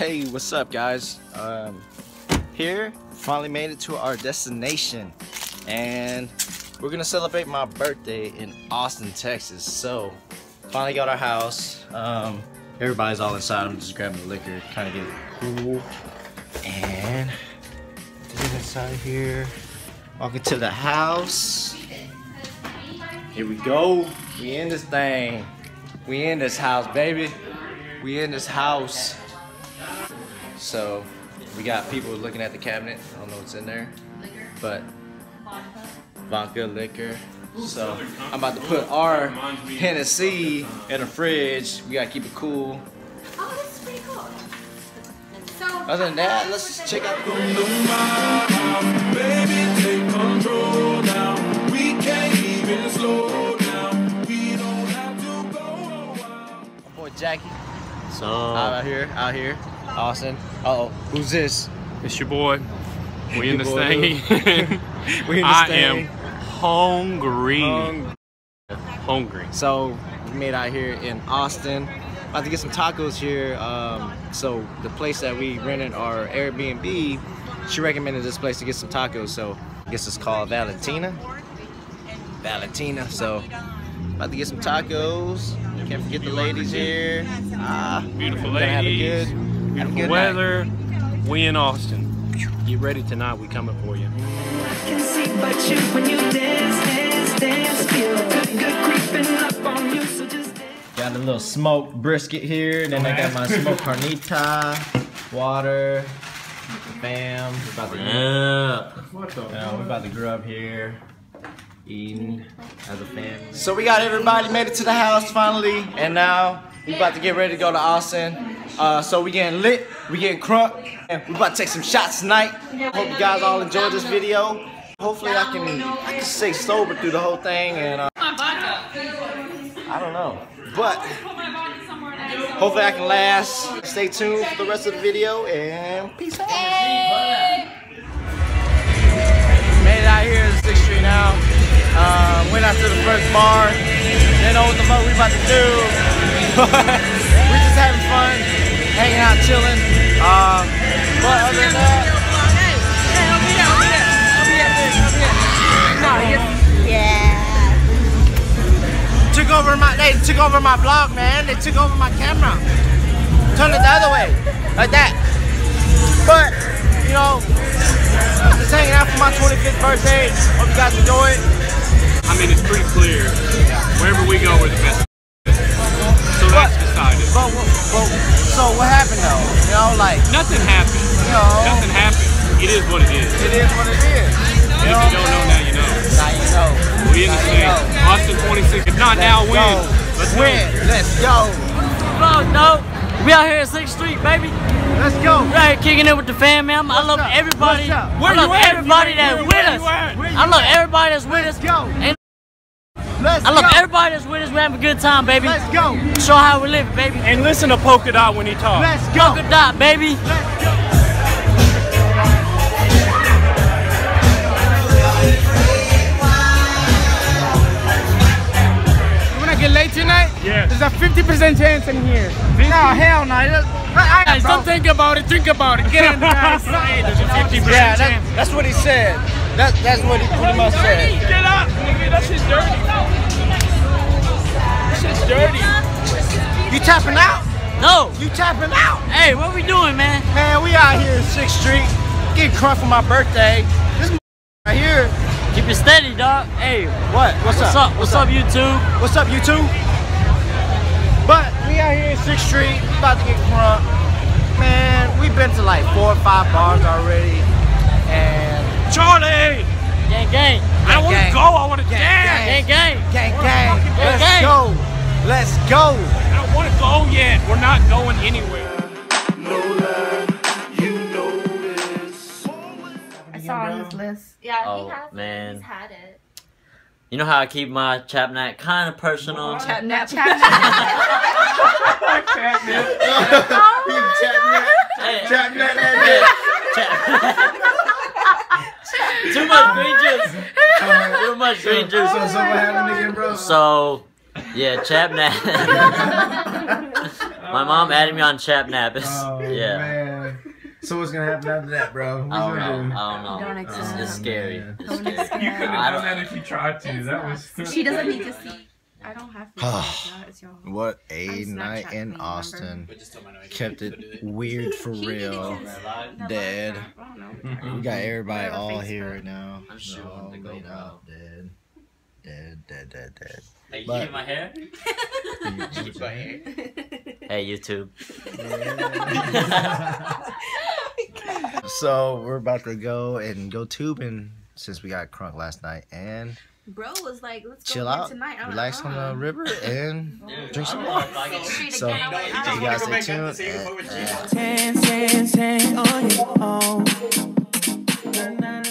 Hey, what's up, guys? Um, here, finally made it to our destination, and we're gonna celebrate my birthday in Austin, Texas. So, finally got our house. Um, everybody's all inside. I'm just grabbing the liquor, kind of getting cool, and get inside here. Walking to the house. Here we go. We in this thing. We in this house, baby. We in this house. So we got people looking at the cabinet. I don't know what's in there, but vodka, liquor. So I'm about to put our Hennessy in the fridge. We gotta keep it cool. Oh, this pretty cool. So, Other than that, let's check out the Baby, take control now. We can't even slow down. We don't have to go wild. my boy Jachky So, out here, out here, Austin. Uh oh, who's this? it's your boy. We in Your this boy, thing. We in this I thing. am hungry. Um, hungry. So we made out here in Austin. About to get some tacos here. Um, so the place that we rented our Airbnb, she recommended this place to get some tacos. So I guess it's called Valentina. Valentina. So about to get some tacos. Can't forget the ladies here. Ah, Beautiful gonna have a ladies. Good, have a Beautiful good night. weather. We in Austin. Get ready tonight. We coming for you. can see but you when you dance, dance, dance. Feel good, good creeping up on you, so. Got a little smoked brisket here, then I got my smoked carnita, water, bam. We're about to eat. Yeah, we're about to grow up here, eating as a family. So we got everybody made it to the house finally, and now we about to get ready to go to Austin. Uh, so we getting lit, we getting crunk, and we about to take some shots tonight. Hope you guys all enjoyed this video. Hopefully I can I can stay sober through the whole thing, and uh, I don't know, but. Hopefully I can last. Stay tuned for the rest of the video and peace out. Made it out here to 6th Street now. Um, went out to the first bar. Didn't know what the fuck we about to do. hanging out, chilling. Um, but other than that, took over my they took over my vlog, man. They took over my camera. Turn it the other way. Like that. But, you know, just hanging out for my 25th birthday. Hope you guys enjoy it. I mean, it's pretty clear. Wherever we go, we're the best. Nothing happened. you know, Nothing happened. It is what it is. it is what it is. And You if you don't know now, you know. Now you know. We in the this you thing. know. Austin 26. If not now, Let's win. go. Let's win. go. Let's go. Vlog, no. We out here at 6th Street, baby. Let's go. We out here kicking it with the fam, man. I love up? everybody. I love everybody that's with us. you at? Where I love everybody that's with us. go. And Let's I love go. everybody that's with us. We're having a good time, baby. Let's go. Show how we live, baby. And listen to Polka Dot when he talks. Let's go. Polka dot, baby. Let's go. Get late tonight, Yes. there's a 50% chance in here. No, hell no. I, I, Guys, don't think about it. Think about it. Get in, guys. Hey, there's a 50% Yeah, that, chance. that's what he said. That, that's what he pretty much said. Get up, nigga. That shit's dirty. That shit's dirty. You tapping out? No. You tapping out? Hey, what we doing, man? Man, we out here in 6th Street, getting crunk for my birthday. This right here. Keep it steady, dog. Hey, What? What's, what's up? What's up, YouTube? What's up, YouTube? But we out here in 6th Street, about to get crunk. Man, we've been to like four or five bars already. And Charly, Gang, gang. I don't want to go. I want to Gang, dance. Gang, gang. gang, gang, let's gang. go. Let's go. I don't want to go yet. We're not going anywhere. No lie, you know this. I saw on his list. Yeah, Oh, he has man. it. He's had it. You know how I keep my chap night kind of personal. Chat oh Hey, hey, chat- Too much green juice. Too much green juice. So, so what happened again, bro? So, yeah, chap night. My mom added me on Chapnap. It's, Oh, yeah. man. So what's gonna happen after that, bro? What I don't know. do? I don't know. Don't It's, accept. it's scary. Oh, it's scary. You could I have don't- done that if you tried to. That was. She doesn't need to see. I don't have. It's y'all. What a I'm night Snapchatting in me, Austin. Kept it weird for real. needed Dead. I don't know. We got everybody all here right now. I'm sure all to go, laid out, dead. Dead, dead, dead, dead. Hey, you But- keeping my hair? Hey, YouTube. so we're about to go and go tubing since we got crunk last night and Bro was like, let's go chill out, tonight. I'm relax like, on uh-uh. the river, and Dude, drink some I more. don't know if I can- Street So, again. I'm like, I you don't guys know. stay tuned. and- and-